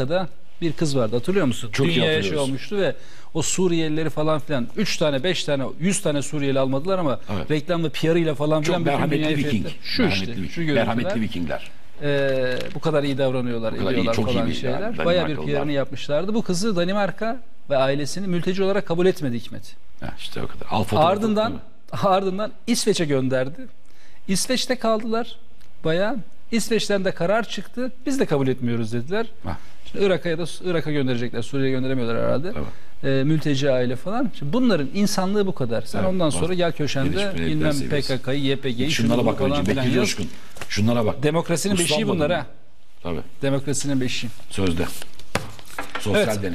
da bir kız vardı hatırlıyor musun? Çok iyi Dünyaya şey olmuştu ve o Suriyelileri falan filan 3 tane 5 tane 100 tane Suriyeli almadılar ama Evet. reklam ve PR'ıyla falan Çok filan bütün merhametli Viking. Şu merhametli işte şu görüntüler. Merhametli Vikingler. Ee, bu kadar iyi davranıyorlar, Bu kadar iyi, ediyorlar çok iyi falan bir şeyler. yani, Bayağı bir. PR'ını yapmışlardı. Bu kızı Danimarka ve ailesini mülteci olarak kabul etmedi Hikmet. Ha, işte o kadar. Al fotoğrafı. Ardından ardından İsveç'e gönderdi. İsveç'te kaldılar bayağı. İsveç'ten de karar çıktı. Biz de kabul etmiyoruz dediler. Ha. Şimdi Irak'a ya da Irak'a gönderecekler. Suriye'ye gönderemiyorlar herhalde. Evet. Ee, mülteci aile falan. Şimdi bunların insanlığı bu kadar. Sen Evet, ondan var. sonra gel köşende bilmem. PKK'yı, YPG'yi Şunlara bak önce Bekir. Coşkun. Şunlara bak. Demokrasinin beşiği bunlar ha. Tabii. Demokrasinin beşiği. Sözde. Sosyal Evet. deney.